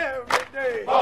every day.